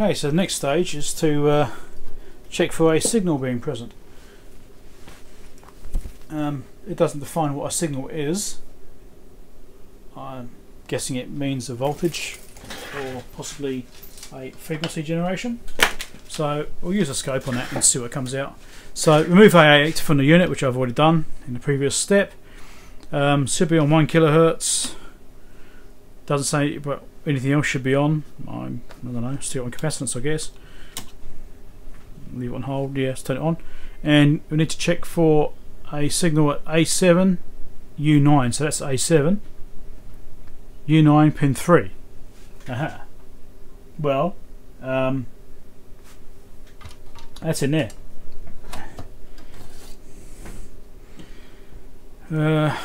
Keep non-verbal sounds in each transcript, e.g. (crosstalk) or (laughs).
Okay, so the next stage is to uh, check for a signal being present. Um, it doesn't define what a signal is. I'm guessing it means a voltage or possibly a frequency generation. So we'll use a scope on that and see what comes out. So remove AA8 from the unit, which I've already done in the previous step. Um, should be on 1 kilohertz. Doesn't say, but anything else should be on. I'm, I don't know, still on capacitance, I guess. Leave it on hold, yes, turn it on. And we need to check for a signal at A7, U9, so that's A7, U9 pin 3. Aha. Well, um, that's in there. Uh,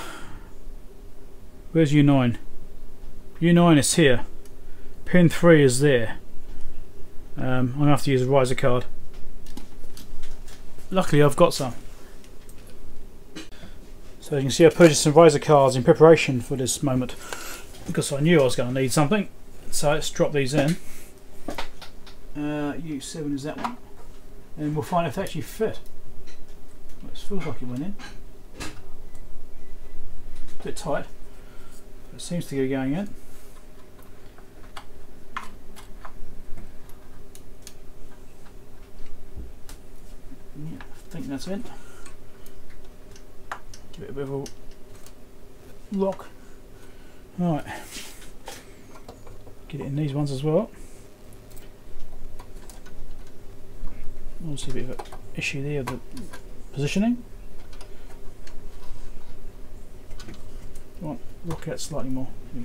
where's U9? U9 is here. Pin 3 is there. Um, I'm going to have to use a riser card. Luckily I've got some. So you can see I purchased some riser cards in preparation for this moment because I knew I was going to need something. So let's drop these in. Uh, U7 is that one. And we'll find if they actually fit. It feels like it went in. A bit tight. But it seems to be going in. Yeah, I think that's it. Give it a bit of a lock. Right. Get it in these ones as well. Also a bit of an issue there of the positioning. Come on, rock out slightly more. Here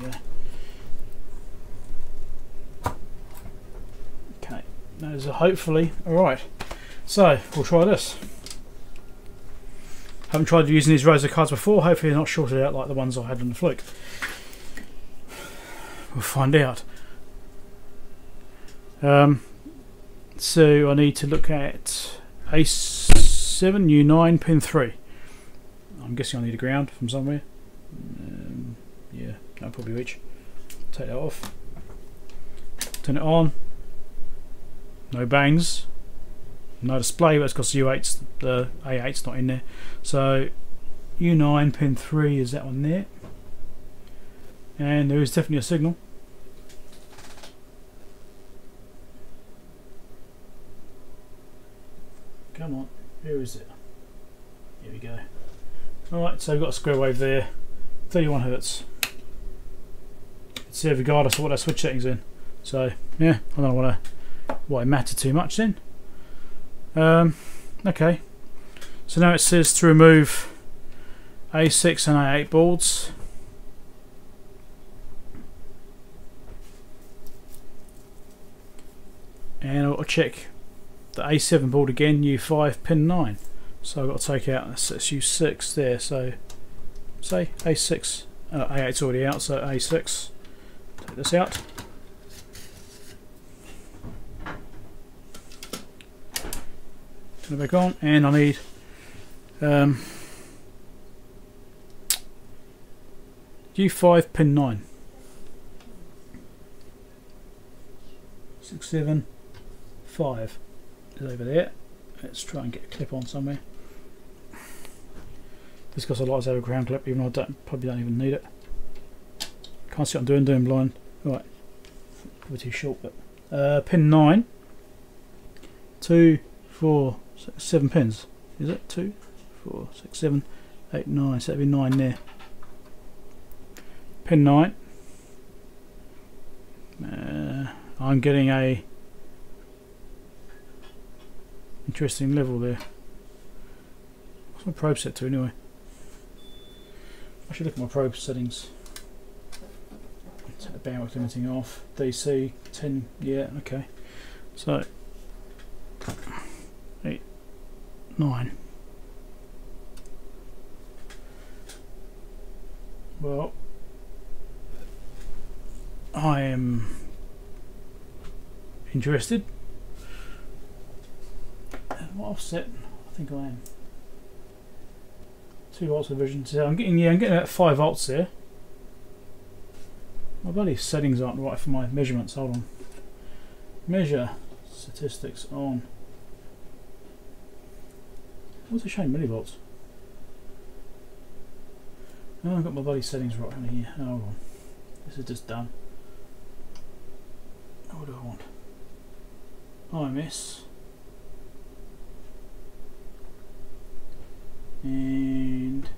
we go. Okay, those are hopefully alright. So, we'll try this. Haven't tried using these riser cards before, hopefully they're not shorted out like the ones I had on the fluke. We'll find out. Um, so I need to look at A7, U9, pin 3. I'm guessing I need a ground from somewhere. Um, yeah, that'll probably reach. Take that off. Turn it on. No bangs. No display, but it's because U8's the A8's not in there. So U9 pin 3 is that one there. And there is definitely a signal. Come on, where is it? Here we go. Alright, so we've got a square wave there, 31 hertz. It's there regardless of what our switch settings in. So yeah, I don't want to why it matter too much then. Um, okay, so now it says to remove A6 and A8 boards. And I'll check the A7 board again, U5 pin 9. So I've got to take out that's U6 there. So say A6, uh, A8's already out, so A6. Take this out. Turn it back on, and I need um, U5 pin 9. 6, 7, 5 is over there. Let's try and get a clip on somewhere. This got a of ground clip, even though I don't, probably don't even need it. Can't see what I'm doing, doing blind. Right, probably too short, but uh, pin 9, 2, 4, six, 7 pins. Is it? 2, 4, 6, 7, 8, 9. So that'd be 9 there. Pin 9. Uh, I'm getting a interesting level there. What's my probe set to anyway? I should look at my probe settings. Take the bandwidth limiting off. DC 10, yeah, okay. So, 8, 9. Well, I am interested what offset? I think I am. Two volts revision. So I'm getting yeah, I'm getting about five volts there. My bloody settings aren't right for my measurements. Hold on. Measure statistics on. What's it showing millivolts? Oh, I've got my bloody settings right on here. Oh, hold on. This is just done. What do I want? Oh, RMS. And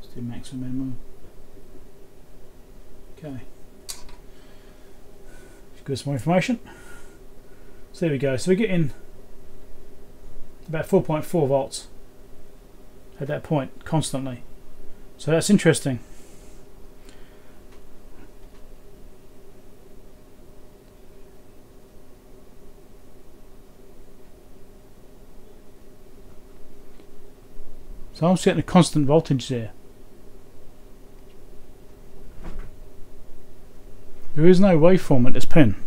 let's do maximum minimum. Okay. Give us more information. So there we go. So we're getting about 4.4 volts at that point constantly. So that's interesting. So I'm getting a constant voltage there. There is no waveform at this pin.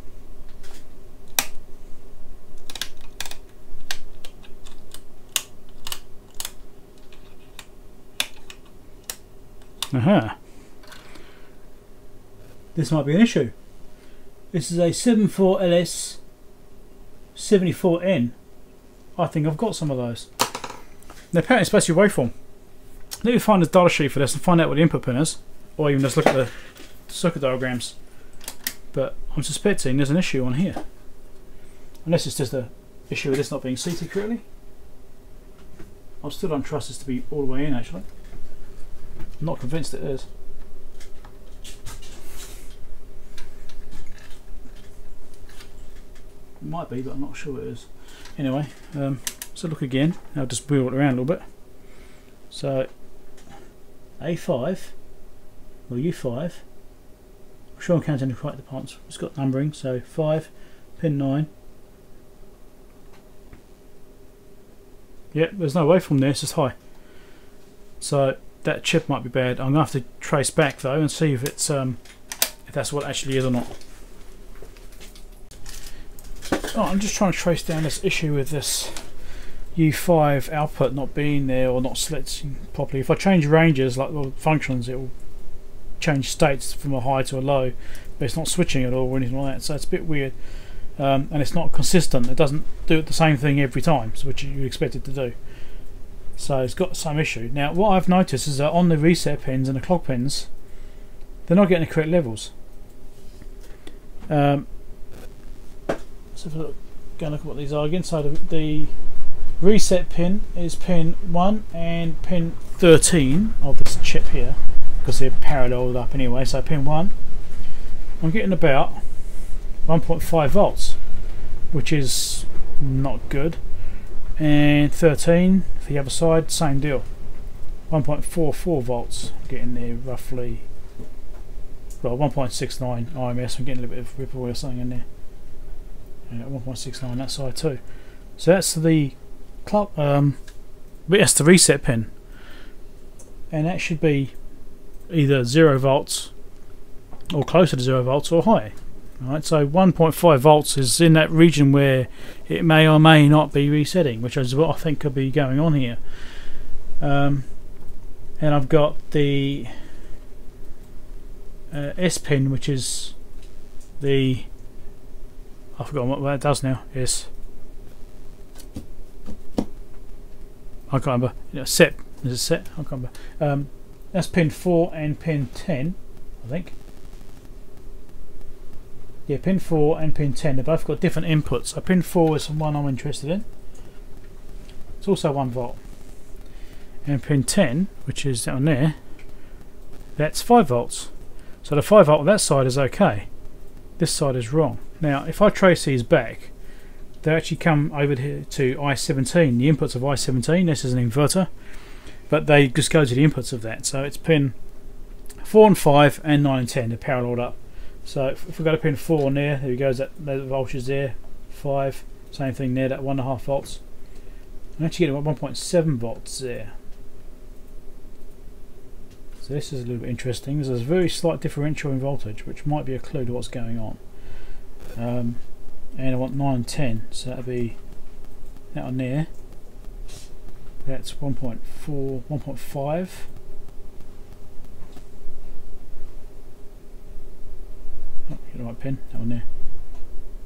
Aha. This might be an issue. This is a 74LS 74N. I think I've got some of those. They're apparently supposed to be waveform. Let me find the data sheet for this and find out what the input pin is. Or even just look at the circuit diagrams. But I'm suspecting there's an issue on here. Unless it's just a issue with this not being seated correctly. I still don't trust this to be all the way in actually. I'm not convinced it is. It might be, but I'm not sure it is. Anyway, um, so look again. I'll just wheel it around a little bit. So A5 or U5. I'm sure I'm counting quite the departments. It's got numbering, so 5, pin 9. Yep, there's no waveform there, it's just high. So that chip might be bad. I'm gonna have to trace back though and see if it's um, if that's what actually is or not. Oh, I'm just trying to trace down this issue with this U5 output not being there or not selecting properly. If I change ranges like the functions, it will change states from a high to a low, but it's not switching at all or anything like that. So it's a bit weird, um, and it's not consistent. It doesn't do the same thing every time, which you expect it to do. So it's got some issue. Now what I've noticed is that on the reset pins and the clock pins, they're not getting the correct levels. Um, so if I look, go and look at what these are again. So the, the reset pin is pin 1 and pin 13 of this chip here because they're paralleled up anyway. So pin 1, I'm getting about 1.5 volts, which is not good and 13 for the other side same deal. 1.44 volts getting there roughly well 1.69 RMS I'm getting a little bit of ripple or something in there. Yeah, 1.69 that side too. So that's the clock um that's the reset pin. And that should be either 0 volts or closer to 0 volts or high Right, so 1.5 volts is in that region where it may or may not be resetting, which is what I think could be going on here. Um, and I've got the uh, S pin, which is the I've forgotten what that does now. Is I can't remember. You know, set is it set? I can't remember. Um, that's pin four and pin ten, I think yeah, pin 4 and pin 10, they've both got different inputs. So pin 4 is the one I'm interested in. It's also 1 volt. And pin 10, which is down there, that's 5 volts. So the 5 volt on that side is okay. This side is wrong. Now, if I trace these back, they actually come over here to I17, the inputs of I17. This is an inverter, but they just go to the inputs of that. So it's pin 4 and 5 and 9 and 10, they're paralleled up. So if we go to pin 4 on there, there we go, that, the voltage there, 5, same thing there, that 1.5 volts. I'm actually getting 1.7 volts there. So this is a little bit interesting. There's a very slight differential in voltage, which might be a clue to what's going on. Um, and I want 9 and 10, so that'll be that on there. That's 1.4, 1.5. the right pin, that one there.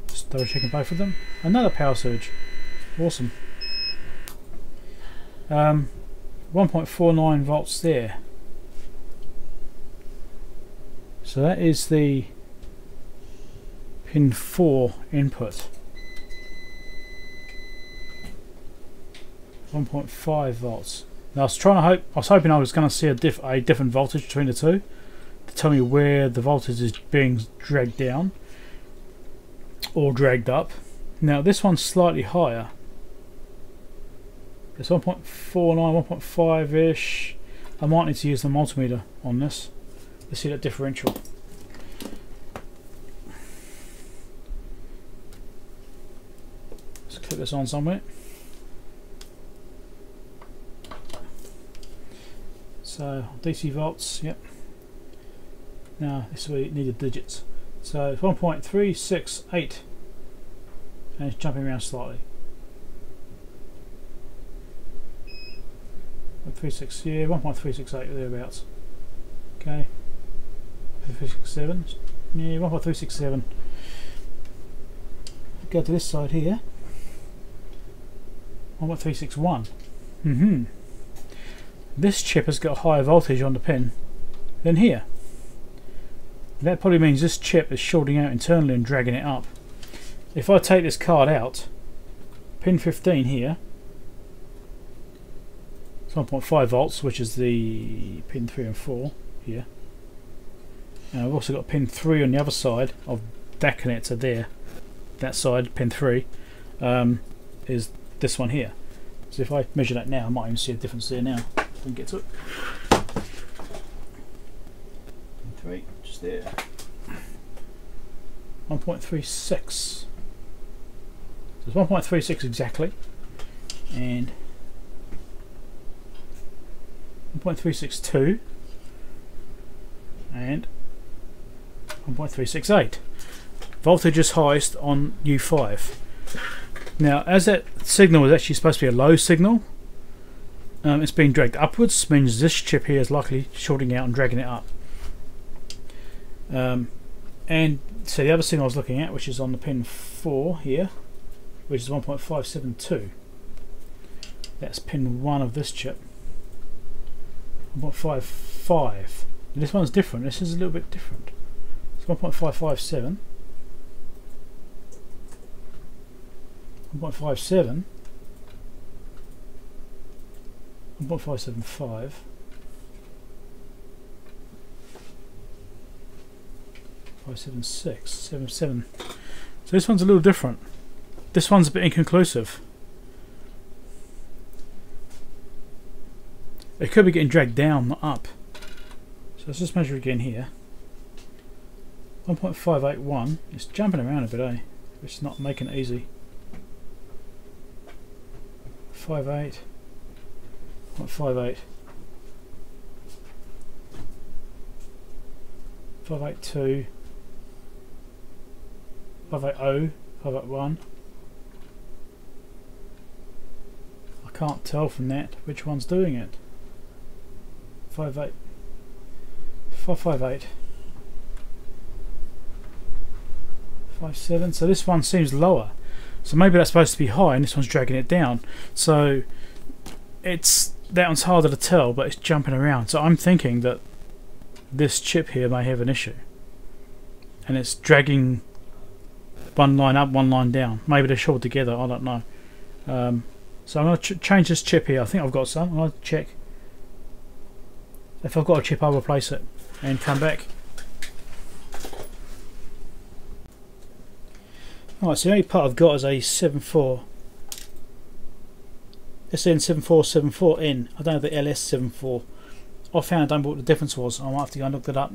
Just double checking both of them. Another power surge. Awesome. Um, 1.49 volts there. So that is the pin 4 input. 1.5 volts. Now I was trying to hope I was hoping I was going to see a, diff, a different voltage between the two tell me where the voltage is being dragged down or dragged up. Now this one's slightly higher. It's 1.49, 1.5 ish. I might need to use the multimeter on this to see that differential. Let's clip this on somewhere. So DC volts, yep. Now this is where you need the digits. So 1.368 and it's jumping around slightly. 1.36, yeah, 1.368 thereabouts. Okay. 367, yeah, 1.367. Go to this side here. 1.361. Mm-hmm. This chip has got higher voltage on the pin than here. That probably means this chip is shorting out internally and dragging it up. If I take this card out, pin 15 here, it's 1.5 volts, which is the pin 3 and 4 here. And I've also got pin 3 on the other side of that connector there. That side, pin 3, um, is this one here. So if I measure that now, I might even see a difference there now. We can get to it. Pin 3, just there. 1.36. So it's 1.36 exactly. And 1.362 and 1.368. Voltage is highest on U5. Now, as that signal is actually supposed to be a low signal, um, it's being dragged upwards, means this chip here is likely shorting out and dragging it up. Um, and so the other signal I was looking at, which is on the pin 4 here, which is 1.572. That's pin 1 of this chip. 1.55. This one's different. This is a little bit different. It's 1.557. 1.57. 1.575. 576, 77. So this one's a little different. This one's a bit inconclusive. It could be getting dragged down, not up. So let's just measure again here. 1.581. It's jumping around a bit, eh? It's not making it easy. 58. 0.58. 582. 580. 581. I can't tell from that which one's doing it. 58. 558. 57. So this one seems lower. So maybe that's supposed to be high and this one's dragging it down. So it's that one's harder to tell, but it's jumping around. So I'm thinking that this chip here may have an issue. And it's dragging one line up, one line down. Maybe they're short together, I don't know. Um, so I'm going to ch change this chip here. I think I've got some. To check. If I've got a chip, I'll replace it and come back. Alright, so the only part I've got is a 7.4 SN7474N. I don't know the LS74. I found I don't know what the difference was. I might have to go and look that up.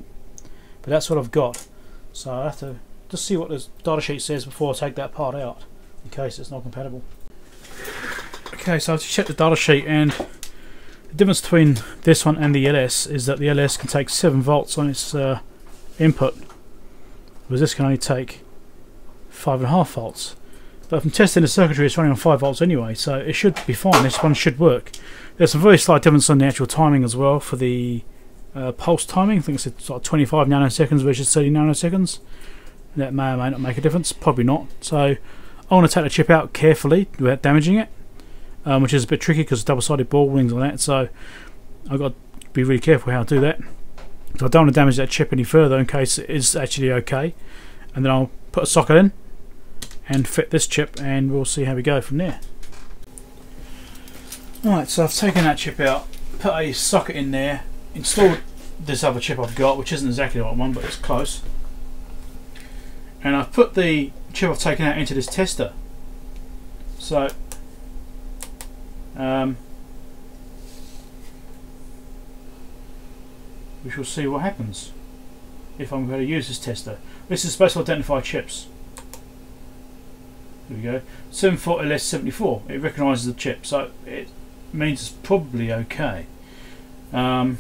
But that's what I've got. So I have to just see what the data sheet says before I take that part out in case it's not compatible. Okay, so I've checked the data sheet and the difference between this one and the LS is that the LS can take 7 volts on its uh, input, whereas this can only take 5.5 volts. But from testing the circuitry, it's running on 5 volts anyway, so it should be fine. This one should work. There's a very slight difference on the actual timing as well for the uh, pulse timing. I think it's like 25 nanoseconds versus 30 nanoseconds. That may or may not make a difference. Probably not. So I want to take the chip out carefully without damaging it, um, which is a bit tricky because double-sided ball wings on that. So I've got to be really careful how I do that. So I don't want to damage that chip any further in case it is actually okay. And then I'll put a socket in and fit this chip and we'll see how we go from there. Alright, so I've taken that chip out, put a socket in there, installed this other chip I've got, which isn't exactly the right one, but it's close. And I've put the chip I've taken out into this tester. So, um, we shall see what happens if I'm going to use this tester. This is supposed to identify chips. There we go. 74LS74. It recognises the chip, so it means it's probably okay. Um,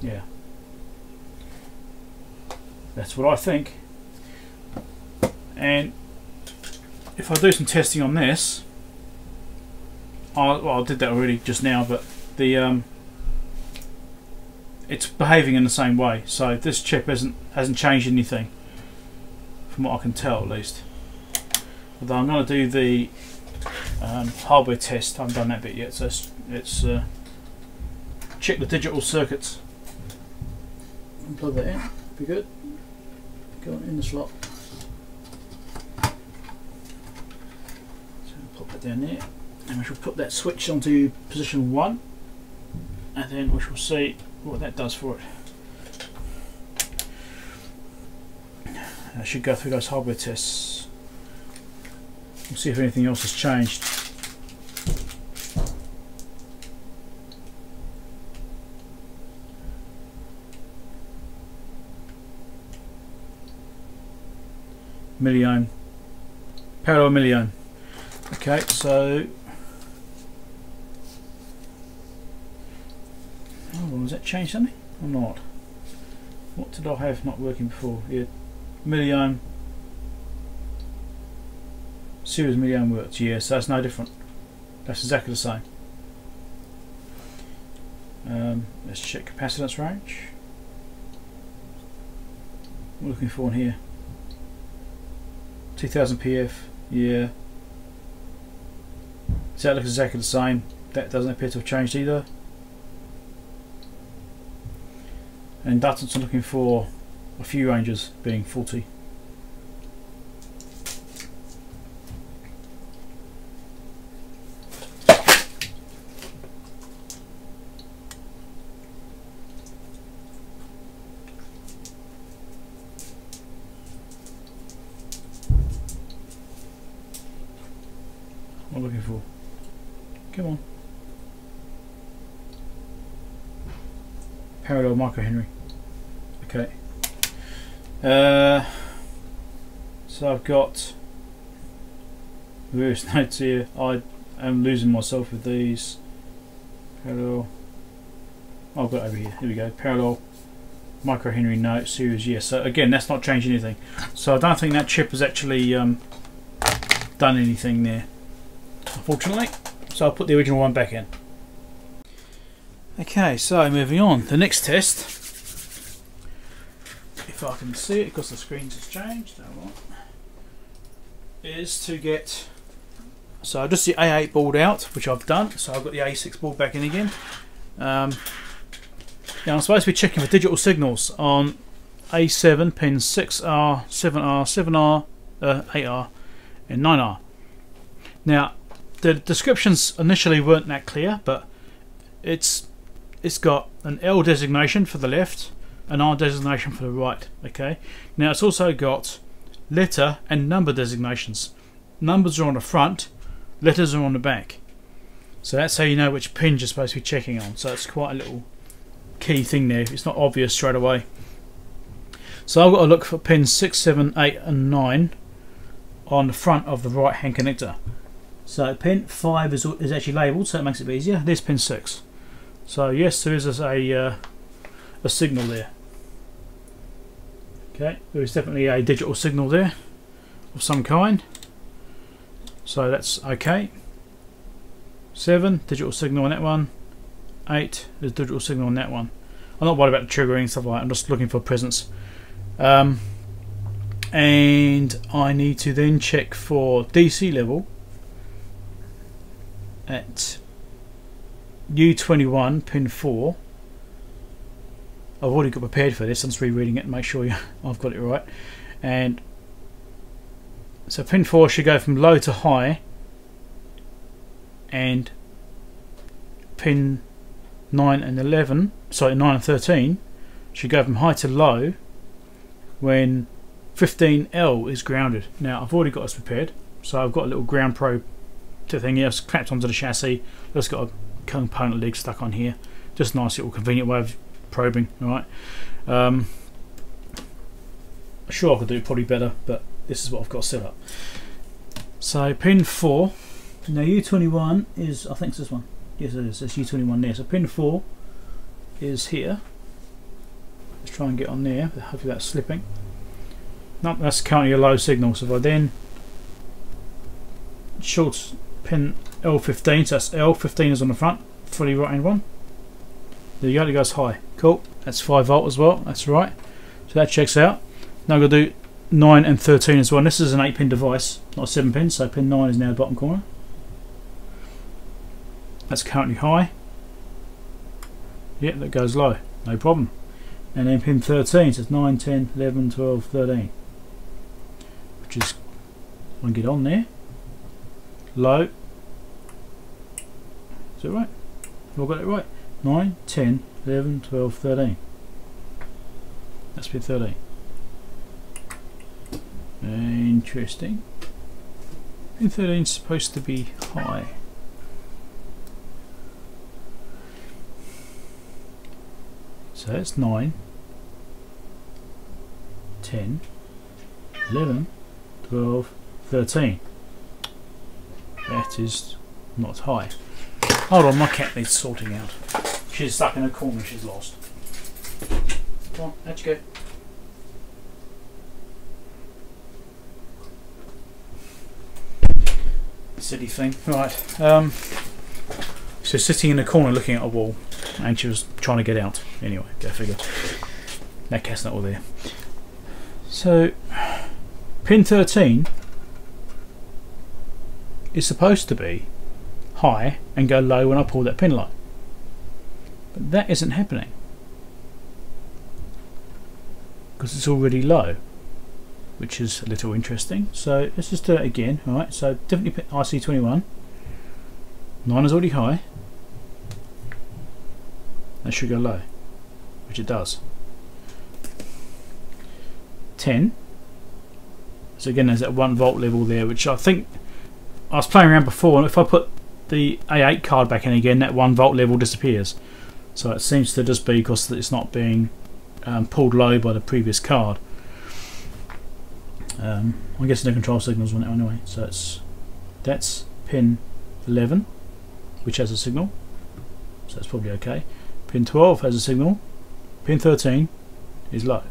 yeah. That's what I think. And if I do some testing on this, I, well, I did that already just now, but the um, it's behaving in the same way. So this chip hasn't hasn't changed anything, from what I can tell at least. Although I'm going to do the um, hardware test. I haven't done that bit yet, so it's, it's uh, check the digital circuits. And plug that in. Be good. Go in the slot. So pop that down there, and we shall put that switch onto position one, and then we shall see what that does for it. I should go through those hardware tests. We'll see if anything else has changed. Milliohm. Parallel milliohm. Okay, so Oh, has that changed something or not? What did I have not working before? Yeah, milliohm series milliohm works. yeah so that's no different. That's exactly the same. Um, let's check capacitance range. What looking for in here? 2000 PF. Yeah. So that looks exactly the same. That doesn't appear to have changed either. and inductance I'm looking for a few ranges being 40. What am I looking for? Come on. Micro Henry. Okay. Uh, so I've got various (laughs) notes here. I am losing myself with these. Parallel. Oh, I've got over here. Here we go. Parallel micro Henry note series. Yes. So again, that's not changed anything. So I don't think that chip has actually um, done anything there, unfortunately. So I'll put the original one back in. Okay, so moving on. The next test. If I can see it because the screens has changed is to get so just the A8 board out which I've done. So I've got the A6 board back in again. Um, now I'm supposed to be checking for digital signals on A7 pin 6R 7R 7R uh, 8R and 9R now the descriptions initially weren't that clear but it's it's got an L designation for the left an R designation for the right. Okay. Now it's also got letter and number designations. Numbers are on the front, letters are on the back. So that's how you know which pins you're supposed to be checking on. So it's quite a little key thing there. It's not obvious straight away. So I've got to look for pins 6, 7, 8 and 9 on the front of the right hand connector. So pin 5 is, is actually labelled so it makes it easier. This pin 6. So yes there is a, uh, a signal there. Okay, there is definitely a digital signal there of some kind. So that's okay. 7, digital signal on that one. 8, there's digital signal on that one. I'm not worried about triggering stuff like that, I'm just looking for presence. Um, and I need to then check for DC level at U21 pin 4 I've already got prepared for this. I'm just rereading it and make sure (laughs) I've got it right. And so pin 4 should go from low to high. And pin 9 and 11 sorry 9 and 13 should go from high to low when 15L is grounded. Now I've already got this prepared so I've got a little ground probe to thing here, clapped onto the chassis. Just got a component leg stuck on here. Just a nice little convenient way of probing alright um, sure I could do probably better but this is what I've got set up. So pin 4 now U21 is I think it's this one. Yes it is. It's U21 there. So pin 4 is here. Let's try and get on there. Hopefully that's slipping. No that's currently a low signal. So if I then short pin L15 so that's L15 is on the front fully right hand one. There you go it goes high. Cool. That's 5 volt as well that's right. So that checks out. Now I'm going to do 9 and 13 as well and this is an 8 pin device not a 7 pin so pin 9 is now the bottom corner. That's currently high. Yep that goes low no problem. And then pin 13 so it's 9 10 11 12 13 which is I can get on there. Low is that right have I got it right 9 10 11 12 13 that's pin 13 Interesting. Pin 13 is supposed to be high. So that's 9, 10, 11, 12, 13. That is not high. Hold on, my cat needs sorting out. She's stuck in a corner, she's lost. Come on, out you go. silly thing. Right. Um, so sitting in a corner looking at a wall, and she was trying to get out. Anyway, go figure. That cat's not all there. So, pin 13 is supposed to be high and go low when I pull that pin line. But that isn't happening. Because it's already low which is a little interesting. So let's just do it again. Alright, so definitely IC21. 9 is already high. That should go low, which it does. 10. So again, there's that 1 volt level there, which I think I was playing around before, and if I put the A8 card back in again, that 1 volt level disappears. So it seems to just be because it's not being um, pulled low by the previous card. Um, I guess no control signals on it anyway. So it's that's pin 11, which has a signal. So that's probably okay. Pin 12 has a signal. Pin 13 is low.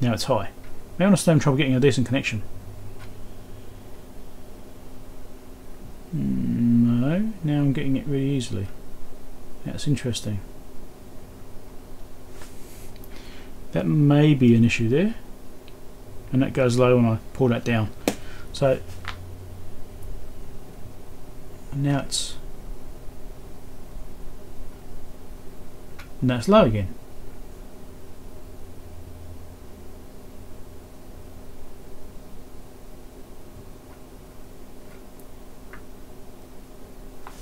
Now it's high. May I'm having trouble getting a decent connection. No, now I'm getting it really easily. That's interesting. that may be an issue there and that goes low when I pull that down so now it's it's low again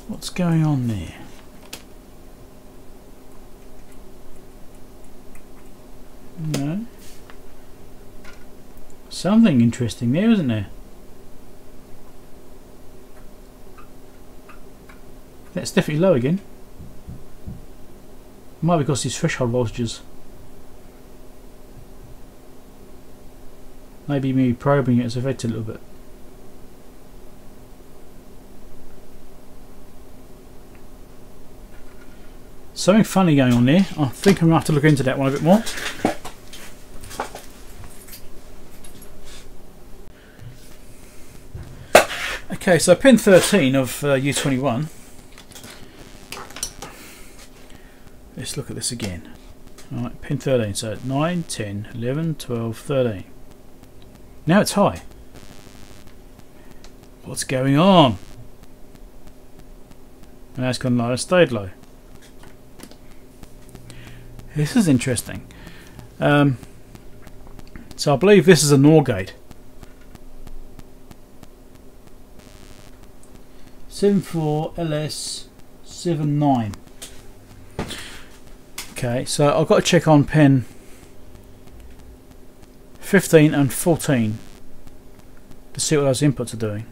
what's going on there No. Something interesting there, isn't there? That's definitely low again. Might be because these threshold voltages. Maybe me probing it has affected a little bit. Something funny going on there. I think I'm going to have to look into that one a bit more. Okay, so pin 13 of uh, U21. Let's look at this again. Alright, pin 13. So 9, 10, 11, 12, 13. Now it's high. What's going on? Now it's gone low and stayed low. This is interesting. Um, so I believe this is a NOR gate. 74LS79. Okay, so I've got to check on pin 15 and 14 to see what those inputs are doing.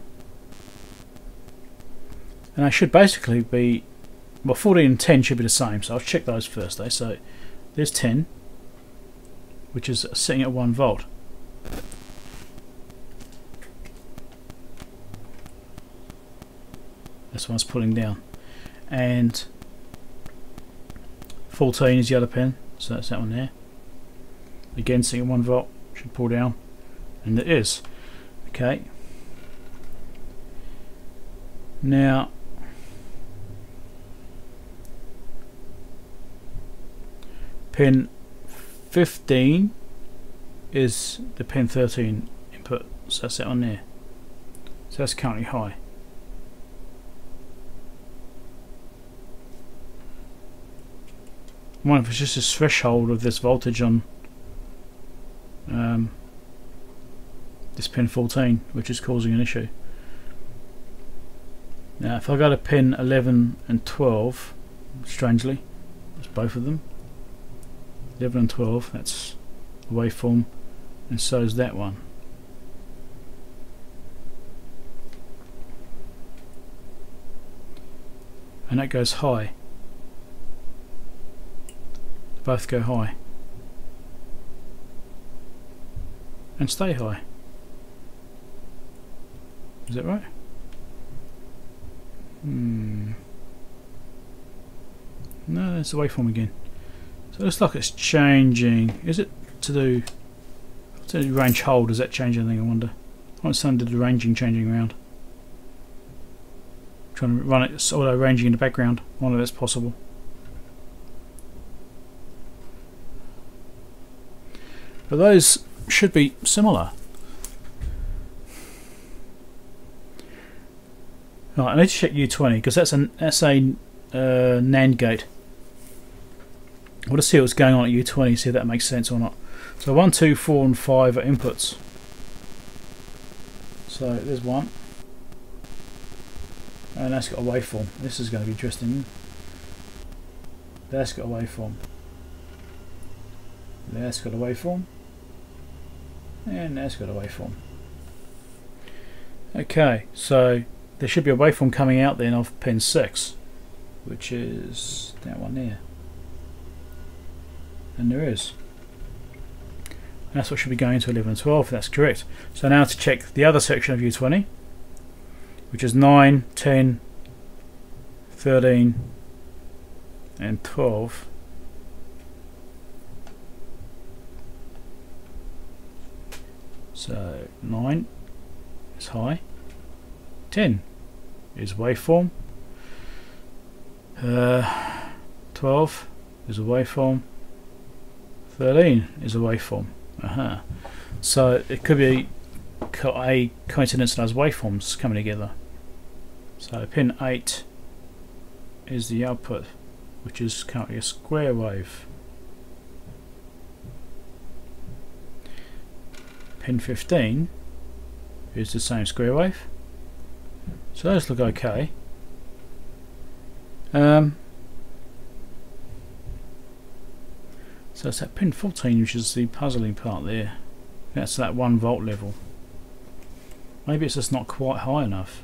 And they should basically be, well 14 and 10 should be the same, so I'll check those first. Eh? So there's 10, which is sitting at 1 volt. This one's pulling down. And 14 is the other pin, so that's that one there. Again, sitting at 1 volt, should pull down. And it is. Okay. Now, pin 15 is the pin 13 input, so that's it on there. So that's currently high. I wonder if it's just a threshold of this voltage on um, this pin 14 which is causing an issue. Now if I go to pin 11 and 12, strangely, it's both of them, 11 and 12, that's the waveform, and so is that one. And that goes high. Both go high. And stay high. Is that right? Hmm. No it's the waveform again so it looks like it's changing. Is it to do to range hold? Does that change anything I wonder? I some did the ranging changing around. Trying to run it auto ranging in the background. I wonder if that's possible. But those should be similar. Right, I need to check U20 because that's an that's a uh, NAND gate. I want to see what's going on at U20, see if that makes sense or not. So 1, 2, 4 and 5 are inputs. So there's one. And that's got a waveform. This is going to be interesting. That's got a waveform. That's got a waveform and that's got a waveform. Okay, so there should be a waveform coming out then of pin 6, which is that one there. And there is. And that's what should be going to 11 and 12, that's correct. So now to check the other section of U20, which is 9, 10, 13, and 12. So 9 is high, 10 is waveform, uh, 12 is a waveform, 13 is a waveform. Uh -huh. So it could be a coincidence that those waveforms coming together. So pin 8 is the output, which is currently a square wave. pin 15 is the same square wave so those look okay um, so it's that pin 14 which is the puzzling part there that's that 1 volt level maybe it's just not quite high enough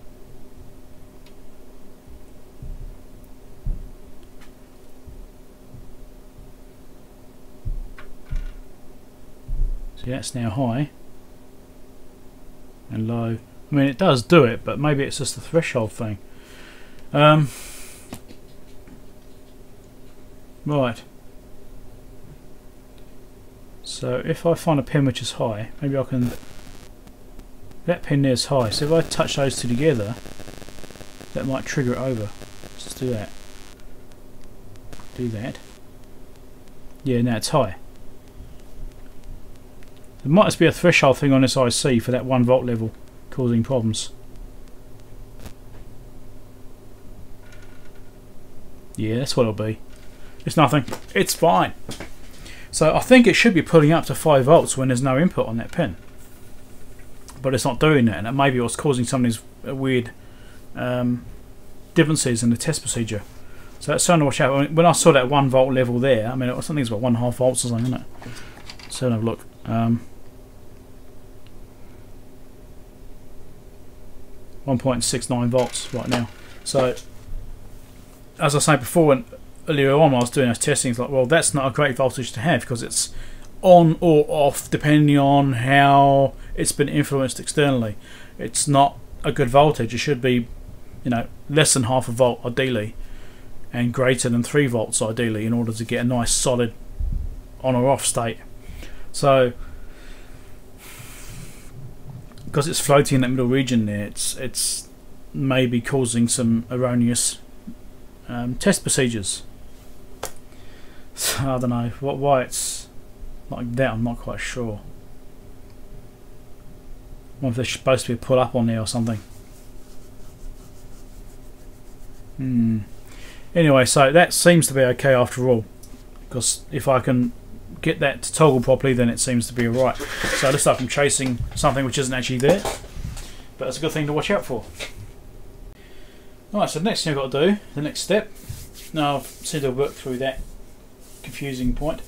See that's now high and low. I mean, it does do it, but maybe it's just the threshold thing. Um, right. So if I find a pin which is high, maybe I can... That pin there is high, so if I touch those two together, that might trigger it over. Let's do that. Do that. Yeah, now it's high. There might just be a threshold thing on this IC for that 1 volt level causing problems. Yeah, that's what it'll be. It's nothing. It's fine. So I think it should be pulling up to 5 volts when there's no input on that pin. But it's not doing that, and that maybe what's causing some of these weird um, differences in the test procedure. So that's something to watch out. When I saw that 1 volt level there, I mean, it was something about 1.5 volts or something, isn't it? So have a look. Um, 1.69 volts right now. So, as I say before, earlier on I was doing those testings, like, well, that's not a great voltage to have because it's on or off depending on how it's been influenced externally. It's not a good voltage. It should be, you know, less than half a volt ideally, and greater than three volts ideally in order to get a nice solid on or off state. So because it's floating in that middle region there, it's it's maybe causing some erroneous um, test procedures. So I don't know what why it's like that. I'm not quite sure. Or if there's supposed to be pull up on there or something. Hmm. Anyway, so that seems to be okay after all. Because if I can get that to toggle properly, then it seems to be alright. So this stuff I'm chasing something which isn't actually there, but it's a good thing to watch out for. Alright, so the next thing I've got to do, the next step, now I've seemed to work through that confusing point,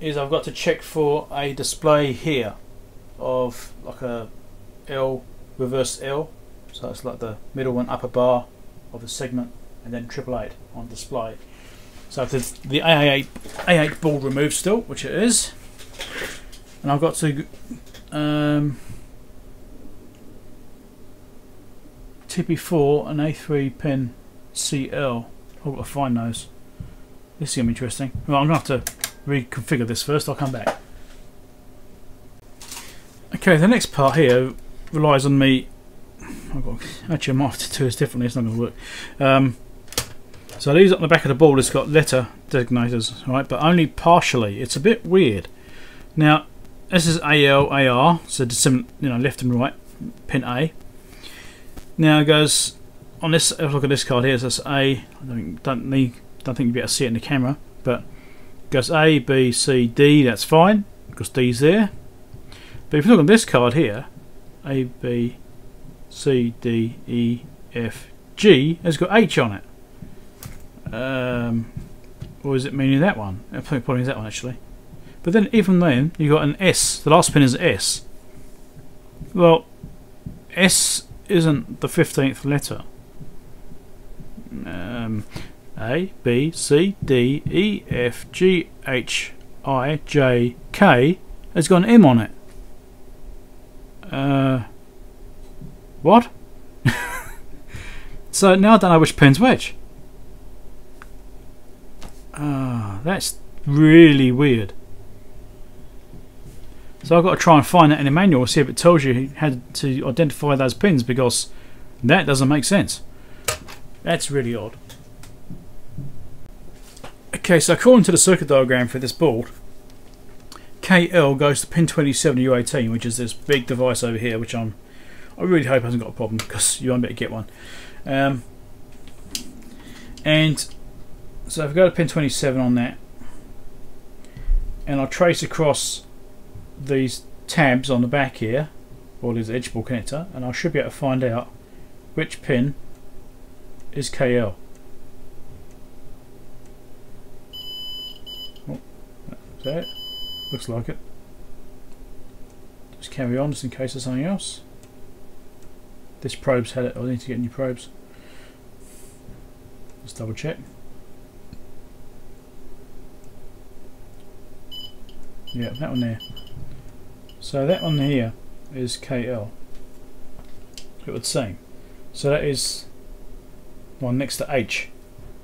is I've got to check for a display here of like a L, reverse L, so it's like the middle one upper bar of the segment and then triple eight on display. So if there's the A8, A8 board removed still, which it is, and I've got to um, TP4 and A3 pin CL. I've got to find those. This is going to be interesting. Well, I'm going to have to reconfigure this first. I'll come back. Okay, the next part here relies on me. I've got, actually, I might have to do this differently. It's not going to work. Um, so these on the back of the board has got letter designators, right, but only partially. It's a bit weird. Now, this is AL, AR, so you know, left and right, pin A. Now it goes on this. Look at this card here. So it's A. I don't, don't need. Don't think you be able to see it in the camera, but it goes A, B, C, D. That's fine because D's there. But if you look on this card here, A, B, C, D, E, F, G has got H on it. Um, or is it meaning that one? I think probably that one actually. But then even then, you've got an S. The last pin is S. Well, S isn't the 15th letter. Um, A, B, C, D, E, F, G, H, I, J, K has got an M on it. Uh, what? (laughs) so now I don't know which pin's which. Ah, that's really weird. So I've got to try and find that in the manual, see if it tells you how to identify those pins because that doesn't make sense. That's really odd. Okay, so according to the circuit diagram for this board, KL goes to pin 27 U18, which is this big device over here, which I'm I really hope hasn't got a problem because you won't be able to get one. Um, and so if I go to pin 27 on that, and I'll trace across these tabs on the back here, or this edge ball connector, and I should be able to find out which pin is KL. Oh, is that it? Looks like it. Just carry on just in case there's something else. This probe's had it, I need to get new probes. Let's double check. Yeah, that one there. So that one here is KL. It would seem. So that is one next to H.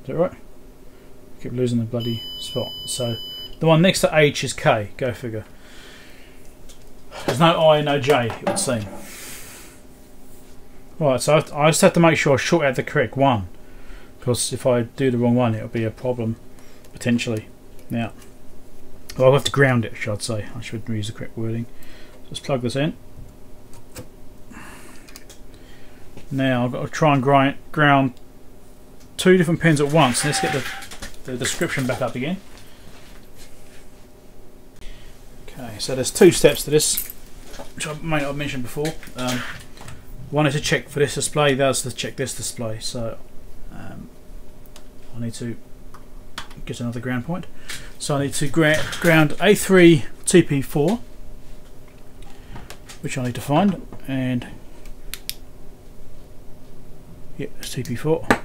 Is that right? I keep losing the bloody spot. So the one next to H is K. Go figure. There's no I, no J, it would seem. Right, so I just have to make sure I short out the correct one. Because if I do the wrong one, it'll be a problem, potentially. Now, well, I'll have to ground it, should I say. I should use the correct wording. Let's plug this in. Now I've got to try and grind, ground two different pins at once. Let's get the, the description back up again. So there's two steps to this, which I may not have mentioned before. Um, one is to check for this display, the other to check this display. So um, I need to get another ground point. So I need to gra ground A3 TP4, which I need to find, and Yep, it's TP4.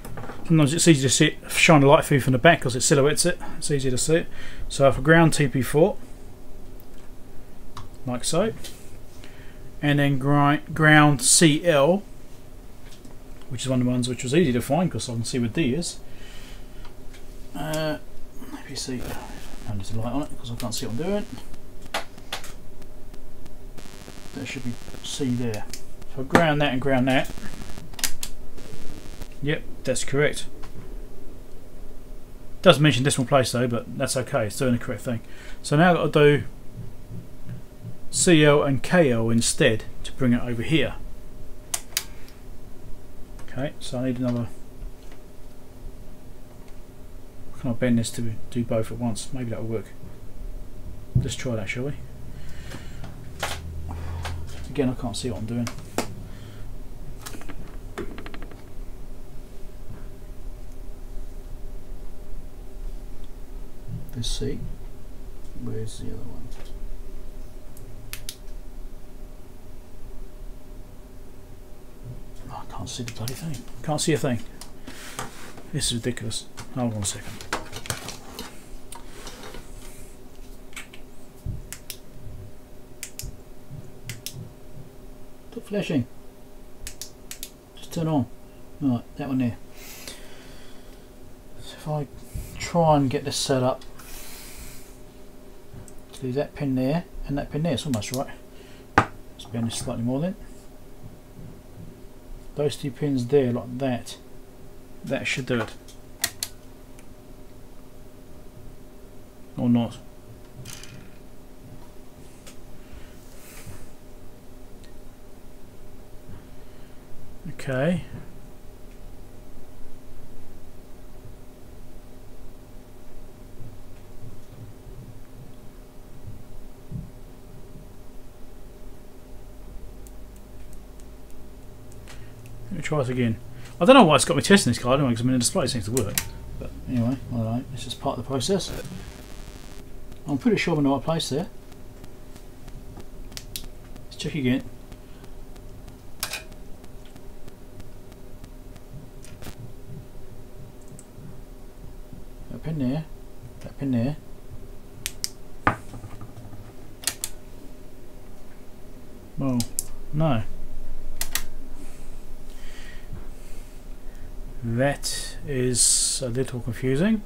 Sometimes it's easy to see it, shine a light through from the back because it silhouettes it. It's easy to see it. So if I ground TP4, like so, and then grind, ground CL, which is one of the ones which was easy to find because I can see what D is. Uh, maybe see, I need a light on it because I can't see what I'm doing. There should be C there. So ground that and ground that. Yep, that's correct. Doesn't mention decimal place though, but that's okay. It's doing the correct thing. So now I've got to do CL and KO instead to bring it over here. Okay, so I need another. Can I bend this to do both at once? Maybe that'll work. Let's try that, shall we? Again, I can't see what I'm doing. Let's see. Where's the other one? Oh, I can't see the bloody thing. Can't see a thing. This is ridiculous. Hold on a second. Stop flashing. Just turn on. Right, that one there. So if I try and get this set up do that pin there and that pin there, it's almost right. Let's bend this slightly more then. Those two pins there like that, that should do it. Or not. Okay. Try it again. I don't know why it's got me testing this card anyway, because I mean the display seems to work. But anyway, alright, it's just part of the process. I'm pretty sure I'm in the right place there. Let's check again. That pin there, that pin there. Well, no. That is a little confusing.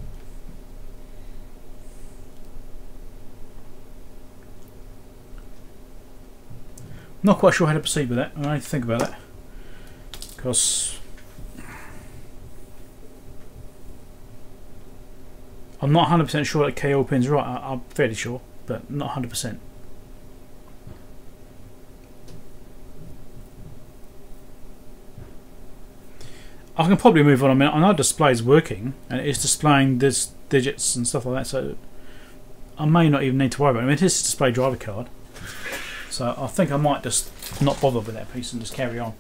Not quite sure how to proceed with that. I need to think about that. Because I'm not 100% sure that KO pin's right. I, I'm fairly sure, but not 100%. I can probably move on. I mean, I know display is working and it is displaying this digits and stuff like that, so I may not even need to worry about it. I mean, it is a display driver card, so I think I might just not bother with that piece and just carry on.